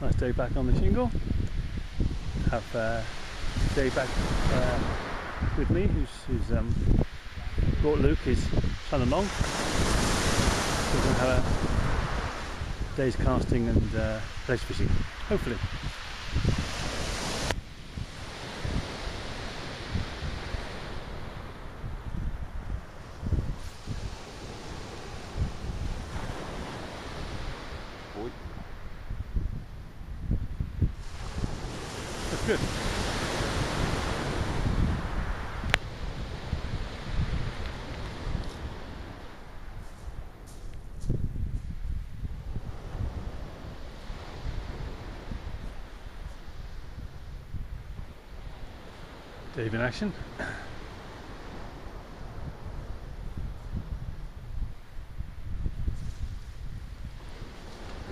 first day back on the shingle. Have uh, day back uh, with me, who's, who's um, brought Luke, his son along. So We're going to have a day's casting and uh, fishing, hopefully. Good. Dave in action.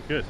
Good.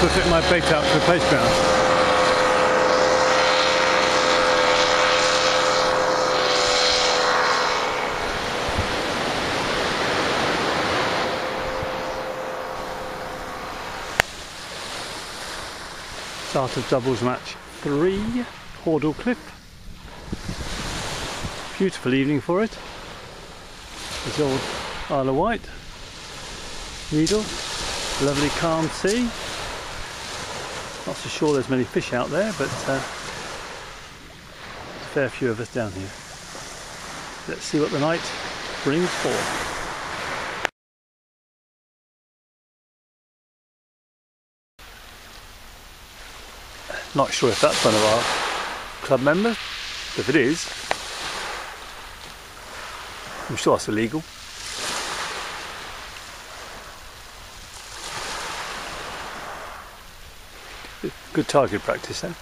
I put my bait out to replace ground. Start of doubles match three, Hordle Cliff. Beautiful evening for it. It's old Isle of Wight. Needle, lovely calm sea. Not so sure there's many fish out there, but uh, a fair few of us down here. Let's see what the night brings forth. Not sure if that's one of our club members. But if it is, I'm sure that's illegal. Good target practice then.